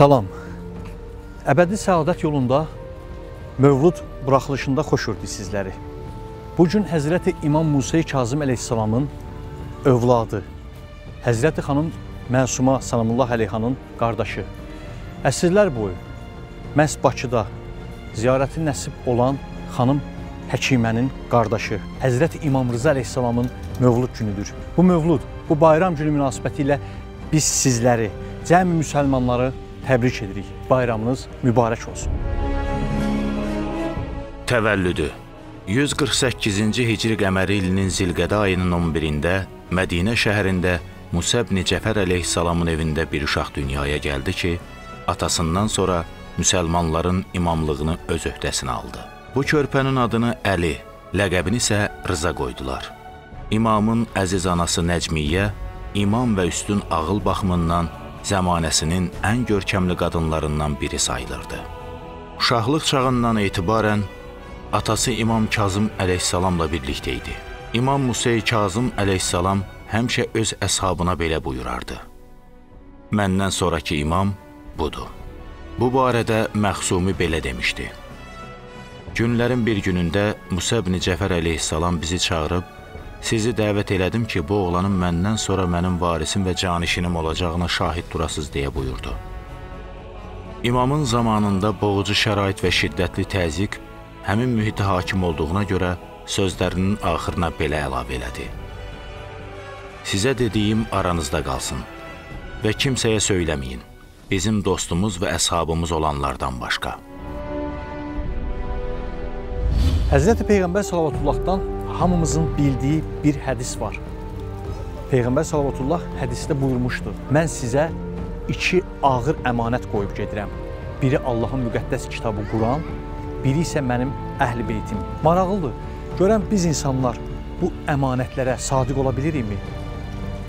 Salam. Əbədi səadət yolunda Mövlud buraxılışında xoş gördük sizləri. Bu gün Həzrəti İmam Musa Kazım əleyhissalamın övladı, Həzrəti xanım Məsuma salamullah əleyhanın qardaşı. Əsrlər boyu məhz Bakıda ziyarəti nəsib olan xanım Həkimənin qardaşı Həzrəti İmam Rıza əleyhissalamın Mövlud günüdür. Bu Mövlud, bu bayram günü münasibətilə biz sizləri, cəmi müsəlmanları təbrik edirik. Bayramınız mübarək olsun. Təvəllüdü 148-ci Hicri qəməri ilinin Zilqədə ayının 11-də Mədinə şəhərində Musa ibn Cəfər əleyhissalamın evində bir uşaq dünyaya gəldi ki, atasından sonra müsəlmanların imamlığını öz öhdəsinə aldı. Bu körpənin adını Əli, ləqəbini isə Rıza qoydular. İmamın əziz anası Nəcmiyyə imam və üstün ağıl baxımından zəmanəsinin ən görkəmli qadınlarından biri sayılırdı. Uşaqlıq çağından etibarən atası İmam Kazım əleyhissalamla birlikdə idi. İmam Musa Kazım əleyhissalam həmişə öz əshabına belə buyurardı. Məndən sonrakı imam budur. Bu barədə Məxsumi belə demişdi. Günlərin bir günündə Musa ibn Cəfər əleyhissalam bizi çağırıb Sizi dəvət elədim ki, bu oğlanın məndən sonra mənim varisim və canişinim olacağına şahid durasız deyə buyurdu. İmamın zamanında boğucu şərait və şiddətli təzyiq həmin mühitə hakim olduğuna görə sözlərinin axırına belə əlavə elədi. Sizə dediyim aranızda qalsın və kimsəyə söyləməyin, bizim dostumuz və əshabımız olanlardan başqa. Həzrəti Peyğəmbər sallavatullahdan hamımızın bildiyi bir hədis var. Peyğəmbər sallallahu hədisdə buyurmuşdu: "Mən sizə iki ağır əmanət qoyub gedirəm. Biri Allahın müqəddəs kitabı Quran, biri isə mənim əhl-i beytim." Maraqlıdır. Görən biz insanlar bu əmanətlərə sadiq ola bilirikmi?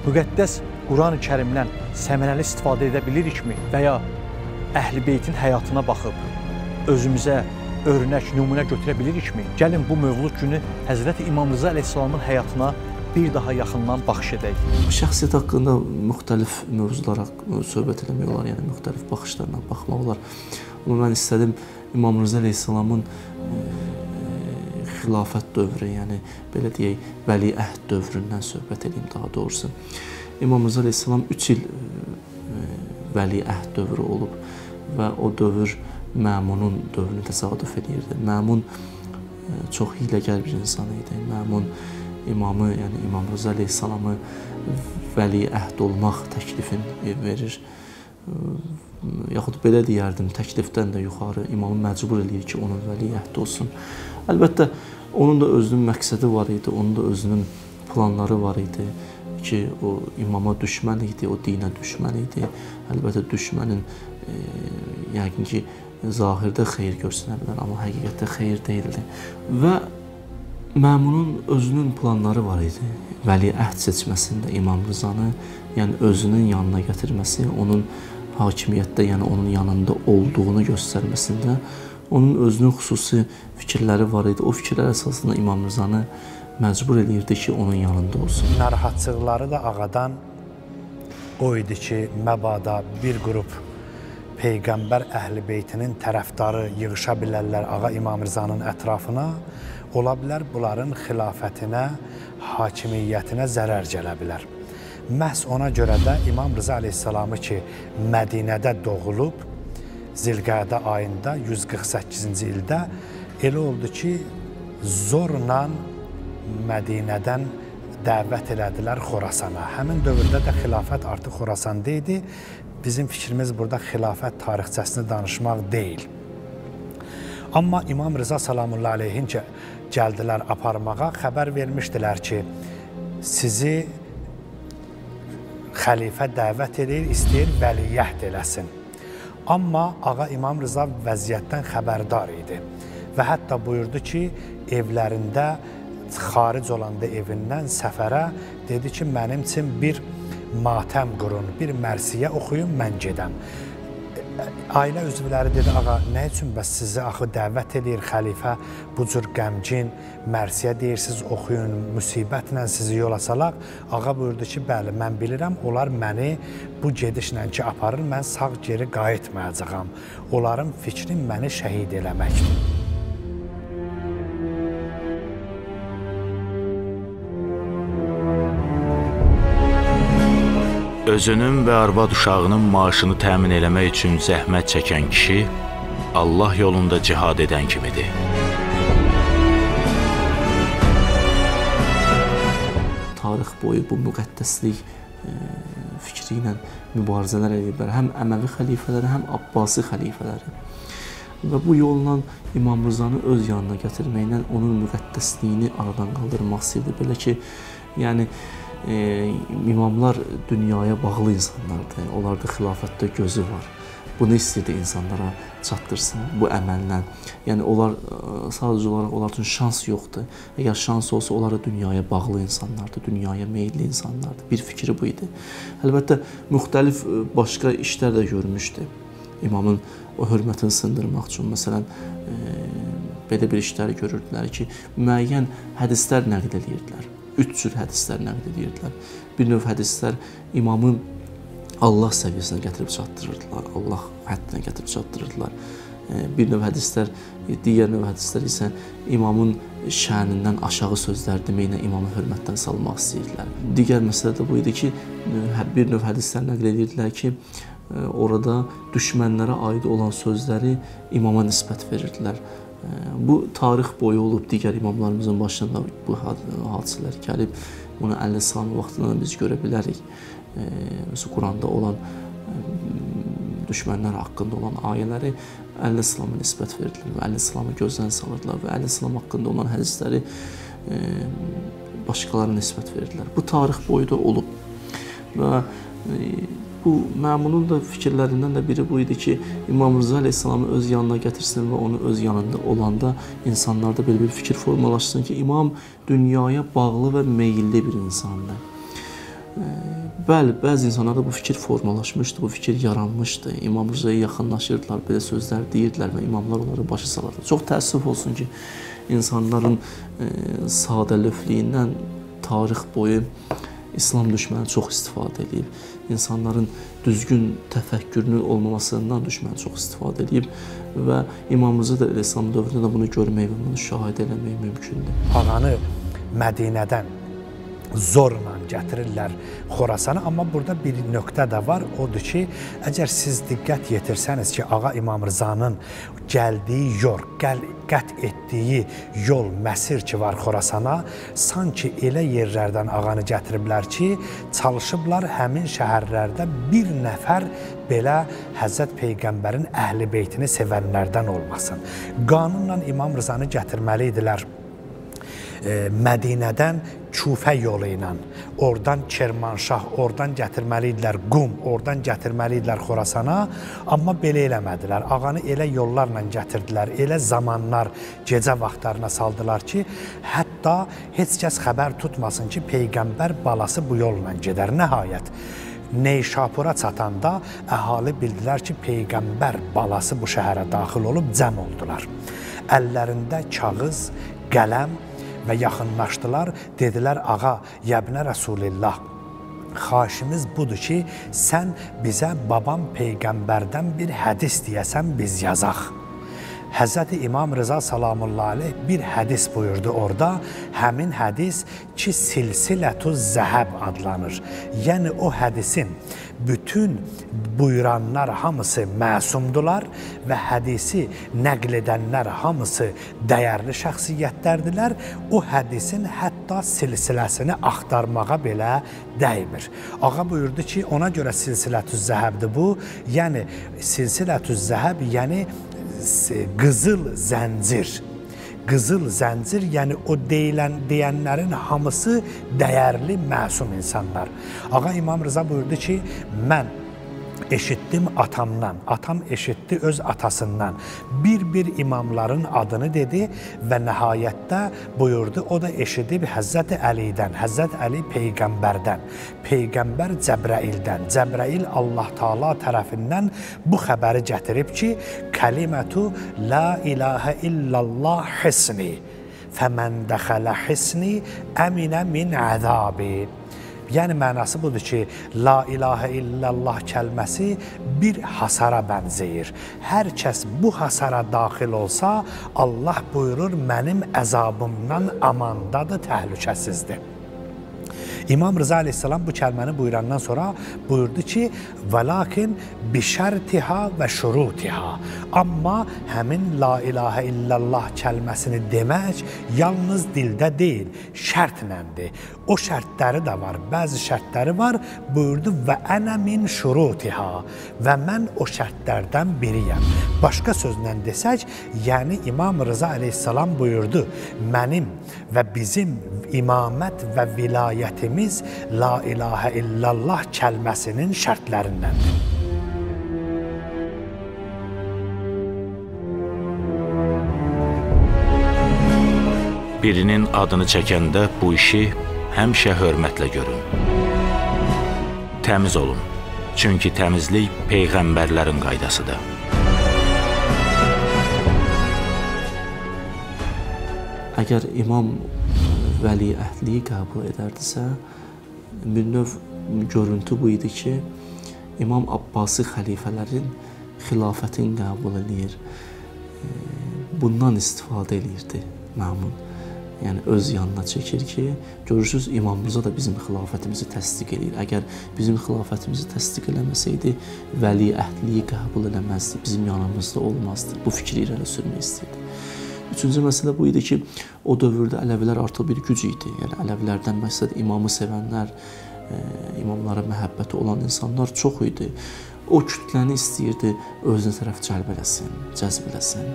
Müqəddəs Qurani-Kərimdən səmərəli istifadə edə bilirikmi və ya əhl-i beytin həyatına baxıb özümüzə örnək, nümunə götürə bilirikmi? Gəlin bu Mövlud günü Həzrəti İmam Rıza əleyhissalamın həyatına bir daha yaxından baxış edək. Şəxsiyyət haqqında müxtəlif mövzulara söhbət eləmək olar, yəni müxtəlif baxışlarla baxmaq olar. Amma mən istədim İmam Rıza əleyhissalamın e, xilafət dövrü, yəni belə deyək, vəliəhd dövründən söhbət edeyim daha doğrusu. İmam Rıza əleyhissalam 3 il e, vəliəhd dövrü olub və o dövr Məmunun dövrünü təsadüf edirdi. Məmun çox hiyləgər bir insan idi. Məmun imamı, yəni İmam Rıza əleyhissalamı vəli əhd olmaq təklifini verir. Yaxud belə deyərdim, təklifdən də yuxarı imamı məcbur eləyir ki, onun vəli əhd olsun. Əlbəttə, onun da özünün məqsədi var idi, onun da özünün planları var idi ki, o imama düşmən idi, o dinə düşmən idi. Əlbəttə düşmənin e, yəqin ki, zahirdə xeyir görsənə bilər, amma həqiqətdə xeyir deyildi. Və Məmunun özünün planları var idi. Vəli əhd seçməsində İmam Rızanı, yəni özünün yanına gətirməsi, onun hakimiyyətdə, yəni onun yanında olduğunu göstərməsində onun özünün xüsusi fikirləri var idi. O fikirlər əsasında İmam Rızanı məcbur eləyirdi ki, onun yanında olsun. Narahatçılıqları da ağadan o idi ki, məbada bir qrup Peyğəmbər əhl-i beytinin tərəfdarı yığışa bilərlər Ağa İmam Rızanın ətrafına, ola bilər bunların xilafətinə, hakimiyyətinə zərər gələ bilər. Məhz ona görə də İmam Rıza əleyhissalamı ki, Mədinədə doğulub, Zilqədə ayında 148-ci ildə elə oldu ki, zorla Mədinədən dəvət elədilər Xorasana. Həmin dövrdə də xilafət artıq Xorasanda idi bizim fikrimiz burada xilafət tarixçəsini danışmaq deyil. Amma İmam Rıza salamullah aleyhin gəldilər aparmağa, xəbər vermişdilər ki, sizi xəlifə dəvət edir, istəyir vəliyyət eləsin. Amma Ağa İmam Rıza vəziyyətdən xəbərdar idi və hətta buyurdu ki, evlərində xaric olanda evindən səfərə dedi ki, mənim üçün bir matəm qurun, bir mərsiyə oxuyun, mən gedəm. ailə üzvləri dedi, ağa, nə üçün bəs sizi axı dəvət edir xəlifə bu cür qəmgin mərsiyə deyirsiniz, oxuyun, müsibətlə sizi yola salaq. Ağa buyurdu ki, bəli, mən bilirəm, onlar məni bu gedişlə ki aparır, mən sağ geri qayıtmayacağam. Onların fikri məni şəhid eləməkdir. Özünün və arvad uşağının maaşını təmin eləmək üçün zəhmət çəkən kişi Allah yolunda cihad edən kimidir. Tarix boyu bu müqəddəslik e, fikri ilə mübarizələr ediblər. Həm Əməvi xəlifələri, həm Abbasi xəlifələri. Və bu yolla İmam Rızanı öz yanına gətirməklə onun müqəddəsliyini aradan qaldırmaq istəyirdi. Belə ki, yəni e, imamlar dünyaya bağlı insanlardır. Onlarda xilafətdə gözü var. Bunu istəyirdi insanlara çatdırsın bu əməllə. Yəni onlar sadəcə olaraq onlar üçün şans yoxdur. Əgər şans olsa onlara dünyaya bağlı insanlardır, dünyaya meylli insanlardır. Bir fikri bu idi. Əlbəttə müxtəlif başqa işlər də görmüşdü. İmamın o hörmətini sındırmaq üçün məsələn e, belə bir işləri görürdülər ki, müəyyən hədislər nəql edirdilər üç cür hədislər nəql edirdilər. Bir növ hədislər imamı Allah səviyyəsinə gətirib çatdırırdılar, Allah həddinə gətirib çatdırırdılar. Bir növ hədislər, digər növ hədislər isə imamın şənindən aşağı sözlər deməklə imamı hörmətdən salmaq istəyirdilər. Digər məsələ də bu idi ki, bir növ hədislər nəql edirdilər ki, orada düşmənlərə aid olan sözləri imama nisbət verirdilər. Bu tarix boyu olub digər imamlarımızın başında bu hadisələr gəlib. Bunu Əli Salam vaxtında biz görə bilərik. Məsələn Quranda olan düşmənlər haqqında olan ayələri Əli Salama nisbət verirdilər və Əli Salamı gözdən salırdılar və Əli Salam haqqında olan hədisləri başqalarına nisbət verirdilər. Bu tarix boyu da olub. Və Bu Məmunun da fikirlərindən də biri bu idi ki, İmam Rıza əleyhissalamı öz yanına gətirsin və onu öz yanında olanda insanlarda belə bir fikir formalaşsın ki, imam dünyaya bağlı və meyilli bir insandır. Bəli, bəzi insanlarda bu fikir formalaşmışdı, bu fikir yaranmışdı. İmam Rızaya yaxınlaşırdılar, belə sözlər deyirdilər və imamlar onları başa salırdı. Çox təəssüf olsun ki, insanların e, sadəlövfliyindən tarix boyu İslam düşməni çox istifadə edib insanların düzgün təfəkkürünün olmamasından düşmən çox istifadə edib və imamımızı da elə İslam dövründə də bunu görmək və bunu şahid eləmək mümkündür. Ağanı Mədinədən zorla gətirirlər Xorasana, amma burada bir nöqtə də var, odur ki, əgər siz diqqət yetirsəniz ki, Ağa İmam Rızanın gəldiyi yol, gəl, qət etdiyi yol, məsir ki var Xorasana, sanki elə yerlərdən ağanı gətiriblər ki, çalışıblar həmin şəhərlərdə bir nəfər belə Həzrət Peyğəmbərin əhl-i beytini sevənlərdən olmasın. Qanunla İmam Rızanı gətirməli idilər Mədinədən Kufə yolu ilə, oradan Kermanşah, oradan gətirməli idilər Qum, oradan gətirməli idilər Xorasana, amma belə eləmədilər. Ağanı elə yollarla gətirdilər, elə zamanlar gecə vaxtlarına saldılar ki, hətta heç kəs xəbər tutmasın ki, peyğəmbər balası bu yolla gedər. Nəhayət Neyşapura çatanda əhali bildilər ki, peyğəmbər balası bu şəhərə daxil olub cəm oldular. Əllərində kağız, qələm və yaxınlaşdılar. Dedilər, ağa, yəbnə Rəsulillah, xaşimiz budur ki, sən bizə babam Peyğəmbərdən bir hədis deyəsən, biz yazaq. Həzrəti İmam Rıza salamullah aleyh bir hədis buyurdu orada. Həmin hədis ki, silsilətü zəhəb adlanır. Yəni o hədisin bütün buyuranlar hamısı məsumdular və hədisi nəql edənlər hamısı dəyərli şəxsiyyətlərdilər. O hədisin hətta silsiləsini axtarmağa belə dəymir. Ağa buyurdu ki, ona görə silsilətü zəhəbdir bu. Yəni silsilətü zəhəb, yəni qızıl zəncir qızıl zəncir, yəni o deyilən deyənlərin hamısı dəyərli, məsum insanlar. Ağa İmam Rıza buyurdu ki, mən eşitdim atamdan, atam eşitdi öz atasından. Bir-bir imamların adını dedi və nəhayətdə buyurdu, o da eşidib Həzrət Əlidən, Həzrət Əli peyğəmbərdən, peyğəmbər Cəbrəildən. Cəbrəil Allah Taala tərəfindən bu xəbəri gətirib ki, kəlimətu la ilahə illallah hisni. Fəmən dəxələ hisni əminə min əzabi. Yəni mənası budur ki, la ilahə illallah kəlməsi bir hasara bənzəyir. Hər kəs bu hasara daxil olsa, Allah buyurur mənim əzabımdan amandadır, təhlükəsizdir. İmam Rıza əleyhissalam bu kəlməni buyurandan sonra buyurdu ki, "Velakin bi şərtiha və şurutiha." Amma həmin la ilahə illallah kəlməsini demək yalnız dildə deyil, şərtləndir. O şərtləri də var, bəzi şərtləri var. Buyurdu və ənə min şurutiha və mən o şərtlərdən biriyəm. Başqa sözlə desək, yəni İmam Rıza əleyhissalam buyurdu: "Mənim və bizim imamət və vilayətimiz la ilahə illallah kəlməsinin şərtlərindəndir." Birinin adını çəkəndə bu işi həmişə hörmətlə görün. Təmiz olun. Çünki təmizlik peyğəmbərlərin qaydasıdır. Əgər imam vəli əhdliyi qəbul edərdisə, bir növ görüntü bu idi ki, İmam Abbasi xəlifələrin xilafətin qəbul edir. Bundan istifadə eləyirdi Məmun. Yəni öz yanına çəkir ki, görürsüz İmam Rıza da bizim xilafətimizi təsdiq eləyir. Əgər bizim xilafətimizi təsdiq eləməsəydi, vəli əhdliyi qəbul eləməzdi, bizim yanımızda olmazdı. Bu fikri irəli sürmək istəyirdi. Üçüncü məsələ bu idi ki, o dövrdə Ələvilər artıq bir güc idi. Yəni Ələvilərdən məqsəd imamı sevənlər, e, imamlara məhəbbəti olan insanlar çox idi. O kütləni istəyirdi özünə tərəf cəlb eləsin, cəzb eləsin.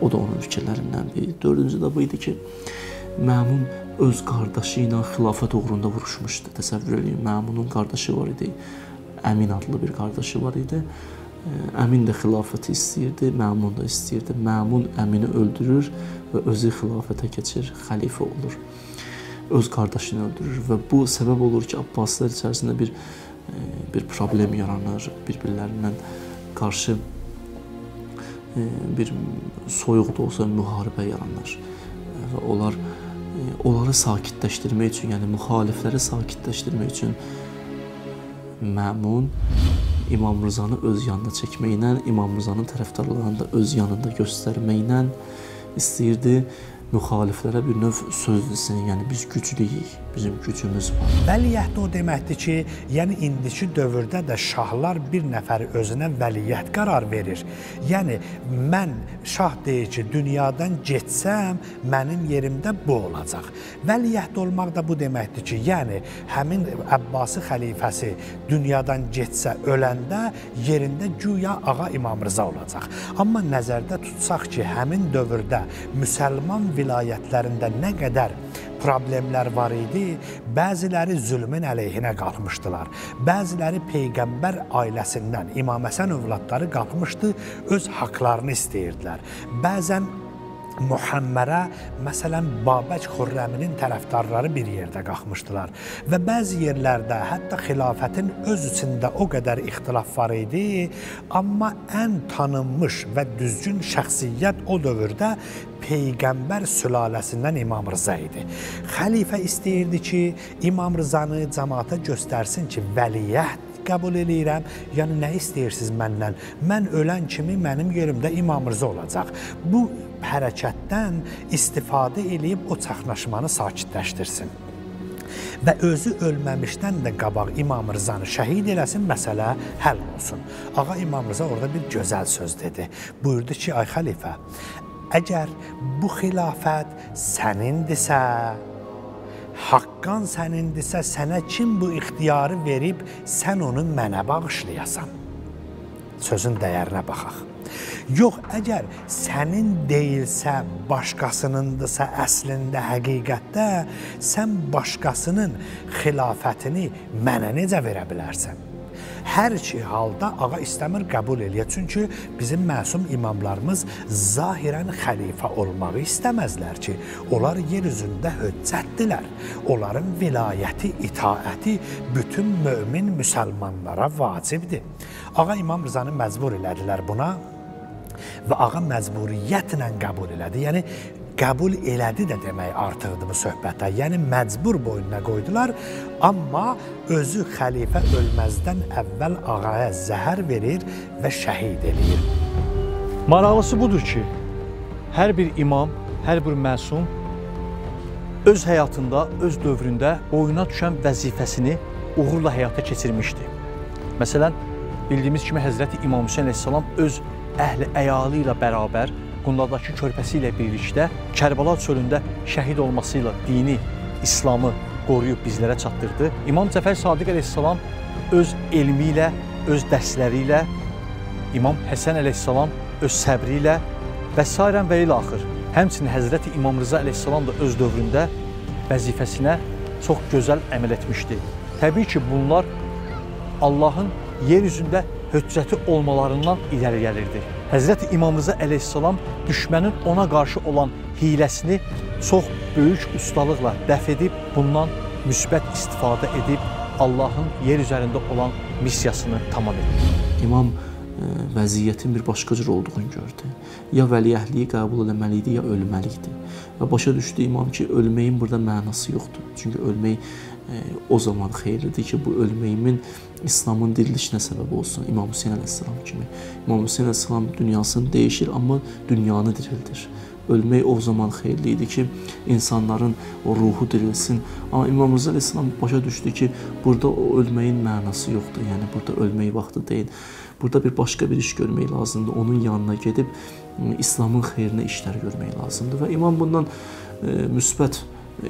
O da onun fikirlərindən biri. Dördüncü də bu idi ki, Məmun öz qardaşı ilə xilafət uğrunda vuruşmuşdu. Təsəvvür eləyin, Məmunun qardaşı var idi. Əmin adlı bir qardaşı var idi. Əmin də xilafəti istəyirdi, Məmun da istəyirdi. Məmun Əmini öldürür və özü xilafətə keçir, xəlifə olur. Öz qardaşını öldürür və bu səbəb olur ki, Abbasilər içərisində bir bir problem yaranır, bir-birlərindən qarşı bir soyuq da olsa müharibə yaranır və onlar onları sakitləşdirmək üçün, yəni müxalifləri sakitləşdirmək üçün Məmun İmam Rızanı öz yanına çəkməklə, İmam Rızanın tərəfdarlarını da öz yanında göstərməklə istəyirdi müxaliflərə bir növ söz desin, yəni biz güclüyük, bizim gücümüz var. Vəliyyət o deməkdir ki, yəni indiki dövrdə də şahlar bir nəfər özünə vəliyyət qərar verir. Yəni mən şah deyir ki, dünyadan getsəm, mənim yerimdə bu olacaq. Vəliyyət olmaq da bu deməkdir ki, yəni həmin Əbbasi xəlifəsi dünyadan getsə, öləndə yerində güya ağa İmam Rıza olacaq. Amma nəzərdə tutsaq ki, həmin dövrdə müsəlman vilayətlərində nə qədər problemlər var idi, bəziləri zülmün əleyhinə qalxmışdılar. Bəziləri peyğəmbər ailəsindən İmam Həsən övladları qalxmışdı, öz haqlarını istəyirdilər. Bəzən Muhammərə, məsələn, Babək Xürrəminin tərəfdarları bir yerdə qalxmışdılar və bəzi yerlərdə hətta xilafətin öz içində o qədər ixtilaf var idi, amma ən tanınmış və düzgün şəxsiyyət o dövrdə peyğəmbər sülaləsindən İmam Rıza idi. Xəlifə istəyirdi ki, İmam Rızanı cəmaata göstərsin ki, vəliyyət qəbul eləyirəm. Yəni nə istəyirsiniz məndən? Mən ölən kimi mənim yerimdə İmam Rıza olacaq. Bu hərəkətdən istifadə eləyib o çaxnaşmanı sakitləşdirsin və özü ölməmişdən də qabaq İmam Rızanı şəhid eləsin, məsələ həll olsun. Ağa İmam Rıza orada bir gözəl söz dedi. Buyurdu ki, ay xəlifə, əgər bu xilafət sənindirsə, haqqan sənindirsə, sənə kim bu ixtiyarı verib, sən onu mənə bağışlayasan? Sözün dəyərinə baxaq. Yox, əgər sənin deyilsə, başqasınındısa əslində həqiqətdə sən başqasının xilafətini mənə necə verə bilərsən? Hər iki halda ağa istəmir qəbul eləyə. Çünki bizim məsum imamlarımız zahirən xəlifə olmağı istəməzlər ki, onlar yer üzündə höccətdilər. Onların vilayəti, itaəti bütün mömin müsəlmanlara vacibdir. Ağa İmam Rızanı məcbur elədilər buna və ağa məcburiyyətlə qəbul elədi. Yəni qəbul elədi də demək artıqdır bu söhbətə. Yəni məcbur boynuna qoydular, amma özü xəlifə ölməzdən əvvəl ağaya zəhər verir və şəhid eləyir. Maraqlısı budur ki, hər bir imam, hər bir məsum öz həyatında, öz dövründə boyuna düşən vəzifəsini uğurla həyata keçirmişdi. Məsələn, bildiyimiz kimi Həzrəti İmam Hüseyn əleyhissalam öz əhli əyalı ilə bərabər Qundardakı körpəsi ilə birlikdə Kərbala çölündə şəhid olması ilə dini, İslamı qoruyub bizlərə çatdırdı. İmam Cəfər Sadiq əleyhissalam öz elmi ilə, öz dərsləri ilə, İmam Həsən əleyhissalam öz səbri ilə və sairən və ilə axır. Həmçinin Həzrəti İmam Rıza əleyhissalam da öz dövründə vəzifəsinə çox gözəl əməl etmişdi. Təbii ki, bunlar Allahın yer üzündə höccəti olmalarından irəli gəlirdi. Həzrəti İmam Rıza əleyhissalam düşmənin ona qarşı olan hiləsini çox böyük ustalıqla dəf edib, bundan müsbət istifadə edib Allahın yer üzərində olan missiyasını tamam etdi. İmam ə, vəziyyətin bir başqa cür olduğunu gördü. Ya vəliəhliyi qəbul etməli idi, ya ölməli idi. Və başa düşdü imam ki, ölməyin burada mənası yoxdur. Çünki ölmək o zaman xeyirlidir ki, bu ölməyimin İslamın dirilişinə səbəb olsun. İmam Hüseyn əleyhissalam kimi. İmam Hüseyn əleyhissalam dünyasını dəyişir, amma dünyanı dirildir. Ölmək o zaman xeyirli idi ki, insanların o ruhu dirilsin. Amma İmam Rıza əleyhissalam başa düşdü ki, burada o ölməyin mənası yoxdur. Yəni burada ölmək vaxtı deyil. Burada bir başqa bir iş görmək lazımdır. Onun yanına gedib İslamın xeyrinə işlər görmək lazımdır və imam bundan e, müsbət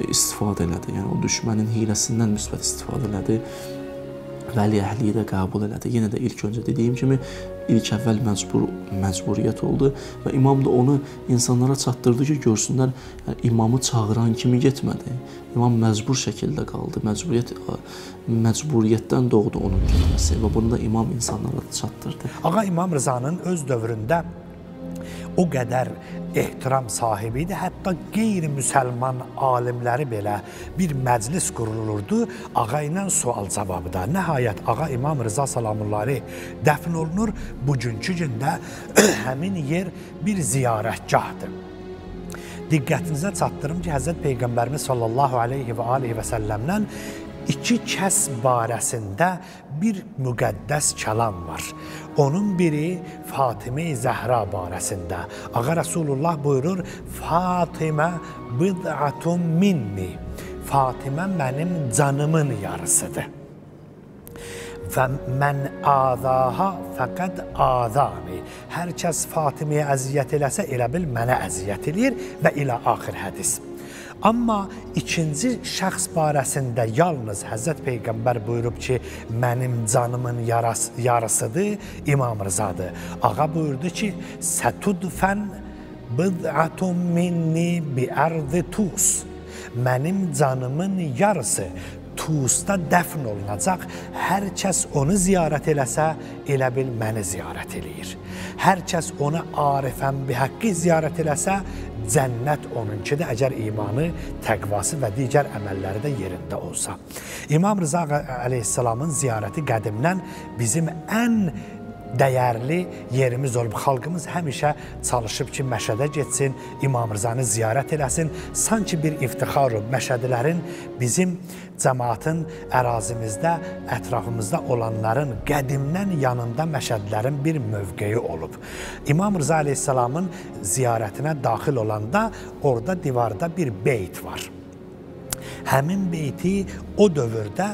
istifadə elədi. Yəni o düşmənin hiləsindən müsbət istifadə elədi vəliəhliyi də qəbul elədi. Yenə də ilk öncə dediyim kimi ilk əvvəl məcbur məcburiyyət oldu və imam da onu insanlara çatdırdı ki, görsünlər, yəni imamı çağıran kimi getmədi. İmam məcbur şəkildə qaldı. Məcburiyyət məcburiyyətdən doğdu onun getməsi və bunu da imam insanlara çatdırdı. Ağa İmam Rızanın öz dövründə o qədər ehtiram sahibi idi. Hətta qeyri-müsəlman alimləri belə bir məclis qurulurdu ağa ilə sual-cavabda. Nəhayət ağa İmam Rıza sallamullahi dəfn olunur. Bugünkü gündə həmin yer bir ziyarətgahdır. Diqqətinizə çatdırım ki, Həzrət Peyğəmbərimiz sallallahu alayhi və alihi və səlləmdən iki kəs barəsində bir müqəddəs kəlam var. Onun biri Fatimə Zəhra barəsində. Ağa Rasulullah buyurur: "Fatimə bid'atun minni." Fatimə mənim canımın yarısıdır. Və mən azaha fəqəd azani. Hər kəs Fatiməyə əziyyət eləsə, elə bil mənə əziyyət eləyir və ilə axir hədis. Amma ikinci şəxs barəsində yalnız Həzrət Peyğəmbər buyurub ki, mənim canımın yaras yarısıdır İmam Rızadır. Ağa buyurdu ki, sətudfən bid'atun minni bi ardı tus. Mənim canımın yarısı Tusda dəfn olunacaq. Hər kəs onu ziyarət eləsə, elə bil məni ziyarət eləyir. Hər kəs onu arifən bi haqqı ziyarət eləsə, cənnət onunkidir, əgər imanı, təqvası və digər əməlləri də yerində olsa. İmam Rıza əleyhissalamın ziyarəti qədimdən bizim ən dəyərli yerimiz olub. Xalqımız həmişə çalışıb ki, Məşədə getsin, İmam Rızanı ziyarət eləsin. Sanki bir iftixar olub Məşədilərin bizim cəmaatın ərazimizdə, ətrafımızda olanların qədimdən yanında Məşədlərin bir mövqeyi olub. İmam Rıza əleyhissalamın ziyarətinə daxil olanda orada divarda bir beyt var. Həmin beyti o dövrdə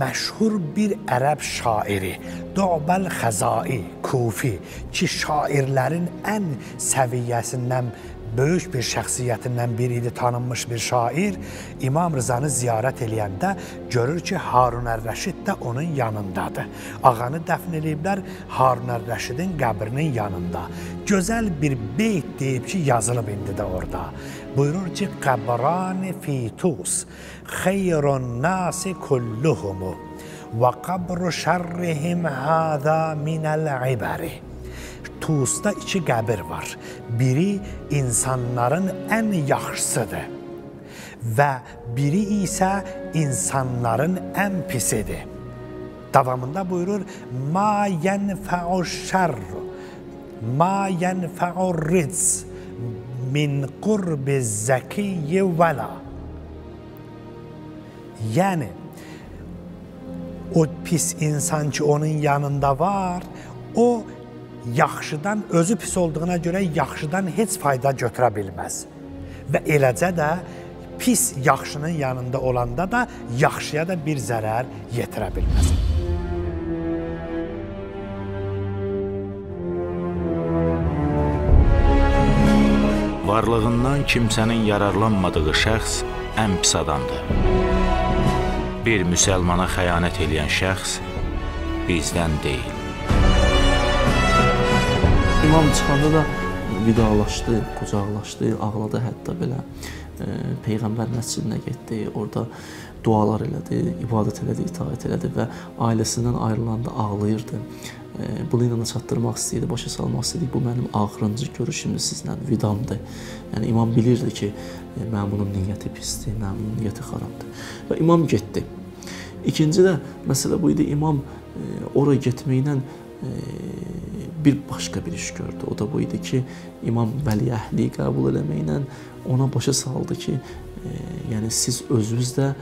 məşhur bir ərəb şairi Du'bəl Xəzai Kufi ki, şairlərin ən səviyyəsindən böyük bir şəxsiyyətindən biri idi, tanınmış bir şair. İmam Rızanı ziyarət eləyəndə görür ki, Harun Ər-Rəşid də onun yanındadır. Ağanı dəfn eləyiblər Harun Ər-Rəşidin qəbrinin yanında. Gözəl bir beyt deyib ki, yazılıb indi də orada. Buyurur ki, qəbran fitus xeyrun nasi kulluhumu və qabru şərrihim hada minəl ibari. Tusda iki qəbir var. Biri insanların ən yaxşısıdır və biri isə insanların ən pisidir. Davamında buyurur: "Ma yenfa'u şerru ma yenfa'u riz min qurbi zəkiyyi vəla." Yəni o pis insan ki onun yanında var, o yaxşıdan özü pis olduğuna görə yaxşıdan heç fayda götürə bilməz. Və eləcə də pis yaxşının yanında olanda da yaxşıya da bir zərər yetirə bilməz. Varlığından kimsənin yararlanmadığı şəxs ən pis adamdır. Bir müsəlmana xəyanət edən şəxs bizdən deyil. İmam çıxanda da vidalaşdı, qucaqlaşdı, ağladı hətta belə. E, Peyğəmbər məscidinə getdi, orada dualar elədi, ibadət elədi, itaət elədi və ailəsindən ayrılanda ağlayırdı. Bunu ilə çatdırmaq istəyirdi, başa salmaq istəyirdi. Bu mənim axırıncı görüşümdür sizlə, vidamdır. Yəni imam bilirdi ki, mənim bunun niyyəti pisdir, mənim bunun niyyəti xarabdır. Və imam getdi. İkinci də məsələ bu idi. İmam ora getməklə bir başqa bir iş gördü. O da bu idi ki, İmam Vəliəhli qəbul eləməklə ona başa saldı ki, e, yəni siz özünüz də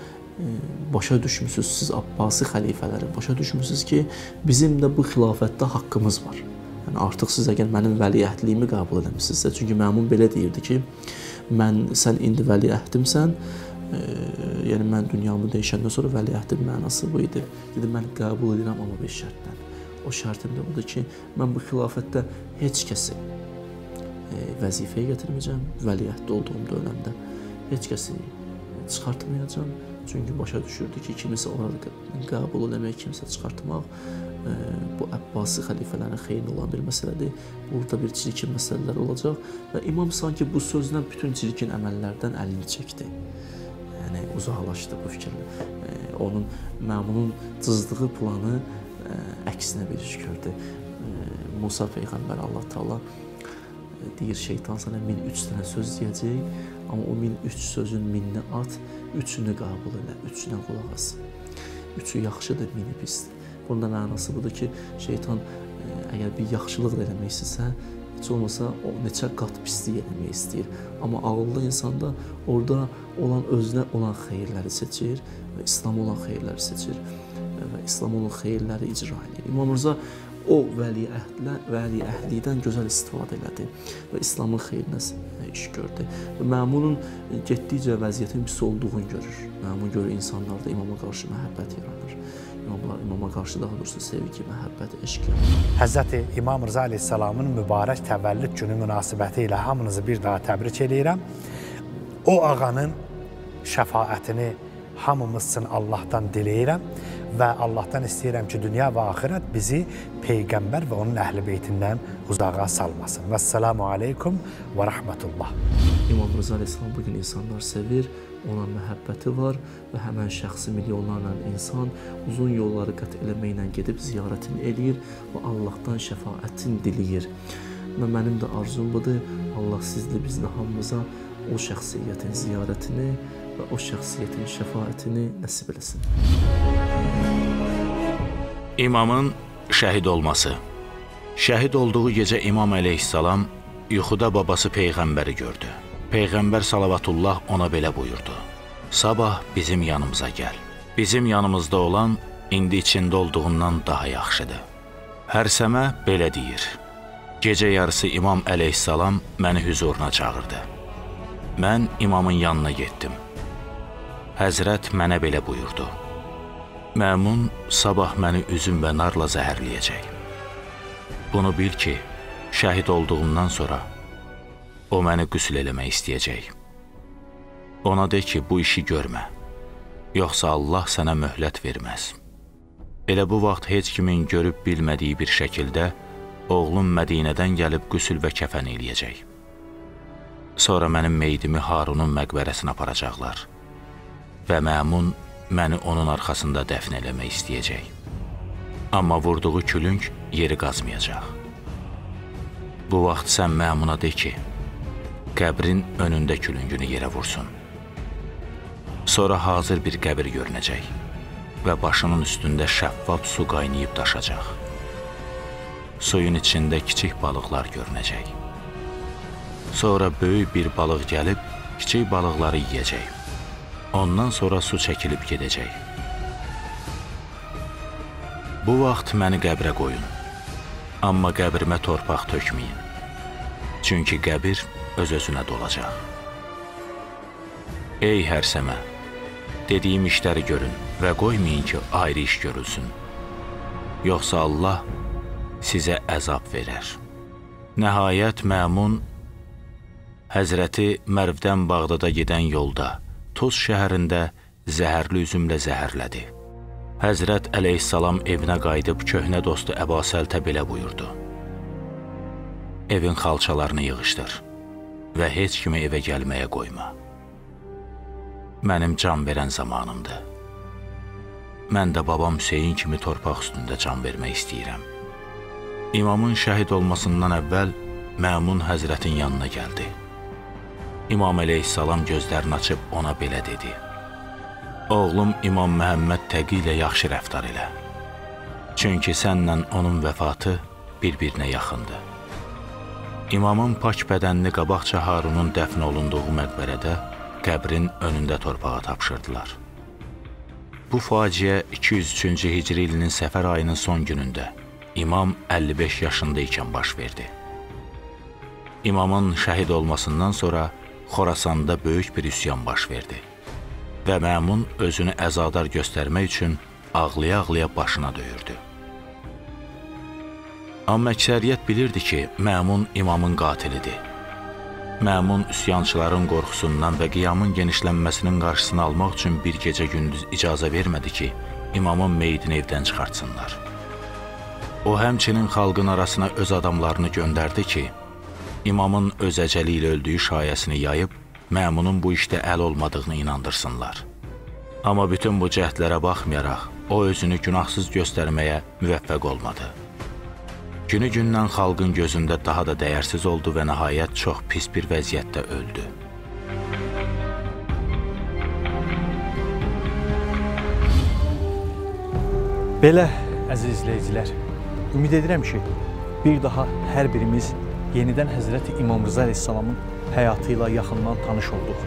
başa düşmüsüz, siz Abbasi xəlifələri başa düşmüsüz ki, bizim də bu xilafətdə haqqımız var. Yəni artıq siz əgər mənim vəliəhdliyimi qəbul eləmisinizsə, çünki məmun belə deyirdi ki, mən sən indi vəliəhdimsən, e, yəni mən dünyamı dəyişəndən sonra vəliəhdin mənası bu idi. Dedi mən qəbul edirəm amma bir şərtlə. O şərtim də budur ki, mən bu xilafətdə heç kəsi e, vəzifəyə gətirməyəcəm, vəliəhddə olduğum dövrəmdə heç kəsi çıxartmayacağam. Çünki başa düşürdü ki, kimisə orada qəbul eləmək, kimsə çıxartmaq e, bu Əbbasi xəlifələrin xeyrinə olan bir məsələdir. Burada bir çirkin məsələlər olacaq və imam sanki bu sözlə bütün çirkin əməllərdən əlini çəkdi. Yəni uzaqlaşdı bu fikirlə. E, onun məmunun cızdığı planı əksinə bir iş gördü. Musa peyğəmbər Allah Taala deyir şeytan sənə 1003 dənə söz deyəcək, amma o 1003 sözün minni at, üçünü qəbul elə, üçünə qulaq as. Üçü yaxşıdır, mini pisdir. Bunun da mənası budur ki, şeytan əgər bir yaxşılıq eləmək istəsə, heç olmasa o neçə qat pislik eləmək istəyir. Amma ağıllı insanda orada olan özünə olan xeyirləri seçir və İslam olan xeyirləri seçir və İslam onun xeyirləri icra edir. İmam Rza o vəli əhdlə, vəli əhdlikdən gözəl istifadə elədi və İslamın xeyrinə iş gördü. Məmunun getdikcə vəziyyətin pis olduğunu görür. Məmun görür insanlarda imama qarşı məhəbbət yaranır. İmamlar imama qarşı daha doğrusu sevgi, məhəbbət, eşq. Həzrəti İmam Rza əleyhissalamın mübarək təvəllüd günü münasibəti ilə hamınızı bir daha təbrik eləyirəm. O ağanın şəfaətini hamımız üçün Allahdan diləyirəm və Allahdan istəyirəm ki, dünya və axirət bizi Peyğəmbər və onun əhl-i beytindən uzağa salmasın. Vəssalamu aleykum və rəhmətullah. İmam Rıza Aleyhisselam bugün insanlar sevir, ona məhəbbəti var və həmən şəxsi milyonlarla insan uzun yolları qət eləməklə gedib ziyarətini eləyir və Allahdan şəfaətin diləyir. Və mənim də arzum budur, Allah sizli bizlə hamımıza o şəxsiyyətin ziyarətini və o şəxsiyyətin şəfaətini nəsib eləsin. İmamın şəhid olması. Şəhid olduğu gecə İmam əleyhissalam yuxuda babası peyğəmbəri gördü. Peyğəmbər salavatullah ona belə buyurdu: "Sabah bizim yanımıza gəl. Bizim yanımızda olan indi içində olduğundan daha yaxşıdır." Hərsəmə belə deyir: Gecə yarısı İmam əleyhissalam məni hüzuruna çağırdı. Mən imamın yanına getdim. Həzrət mənə belə buyurdu: Məmun sabah məni üzüm və narla zəhərləyəcək. Bunu bil ki, şəhid olduğumdan sonra o məni qüsl eləmək istəyəcək. Ona de ki, bu işi görmə. Yoxsa Allah sənə möhlət verməz. Elə bu vaxt heç kimin görüb bilmədiyi bir şəkildə oğlum Mədinədən gəlib qüsl və kəfən eləyəcək. Sonra mənim meydimi Harunun məqbərəsinə aparacaqlar və Məmun məni onun arxasında dəfn eləmək istəyəcək. Amma vurduğu külünk yeri qazmayacaq. Bu vaxt sən məmuna de ki, qəbrin önündə külüngünü yerə vursun. Sonra hazır bir qəbir görünəcək və başının üstündə şəffaf su qaynayıb daşacaq. Suyun içində kiçik balıqlar görünəcək. Sonra böyük bir balıq gəlib kiçik balıqları yeyəcək. Ondan sonra su çəkilib gedəcək. Bu vaxt məni qəbrə qoyun. Amma qəbrimə torpaq tökməyin. Çünki qəbir öz-özünə dolacaq. Ey hərsəmə, dediyim işləri görün və qoymayın ki, ayrı iş görülsün. Yoxsa Allah sizə əzab verər. Nəhayət məmun Həzrəti Mərvdən Bağdada gedən yolda Tuz şəhərində zəhərli üzümlə zəhərlədi. Həzrət əleyhissalam evinə qayıdıb köhnə dostu Əba Səltə belə buyurdu. Evin xalçalarını yığışdır və heç kimi evə gəlməyə qoyma. Mənim can verən zamanımdır. Mən də babam Hüseyin kimi torpaq üstündə can vermək istəyirəm. İmamın şəhid olmasından əvvəl Məmun Həzrətin yanına gəldi. İmam əleyhissalam gözlərini açıb ona belə dedi. Oğlum İmam Məhəmməd Təqi ilə yaxşı rəftar elə. Çünki sənlə onun vəfatı bir-birinə yaxındır. İmamın pak bədənini qabaqca Harunun dəfn olunduğu məqbərədə qəbrin önündə torpağa tapşırdılar. Bu faciə 203-cü hicri ilinin səfər ayının son günündə İmam 55 yaşında ikən baş verdi. İmamın şəhid olmasından sonra Xorasanda böyük bir üsyan baş verdi və Məmun özünü əzadar göstərmək üçün ağlaya-ağlaya başına döyürdü. Amma əksəriyyət bilirdi ki, Məmun imamın qatilidir. Məmun üsyançıların qorxusundan və qiyamın genişlənməsinin qarşısını almaq üçün bir gecə gündüz icazə vermədi ki, imamın meyidini evdən çıxartsınlar. O həmçinin xalqın arasına öz adamlarını göndərdi ki, imamın öz əcəli ilə öldüyü şayəsini yayıb, məmunun bu işdə əl olmadığını inandırsınlar. Amma bütün bu cəhdlərə baxmayaraq, o özünü günahsız göstərməyə müvəffəq olmadı. Günü gündən xalqın gözündə daha da dəyərsiz oldu və nəhayət çox pis bir vəziyyətdə öldü. Belə, əziz izləyicilər, ümid edirəm ki, bir daha hər birimiz yenidən Həzrəti İmam Rıza əleyhissalamın həyatı ilə yaxından tanış olduq.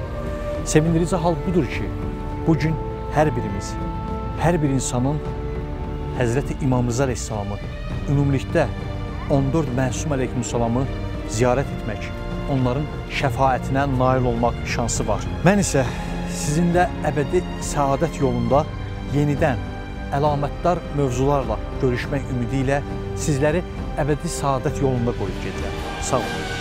Sevindirici hal budur ki, bu gün hər birimiz, hər bir insanın Həzrəti İmam Rıza əleyhissalamı ümumilikdə 14 məsum əleyhissalamı ziyarət etmək, onların şəfaətinə nail olmaq şansı var. Mən isə sizin də əbədi səadət yolunda yenidən əlamətdar mövzularla görüşmək ümidi ilə sizləri əbədi səadət yolunda qoyub gedirəm. Sağ olun.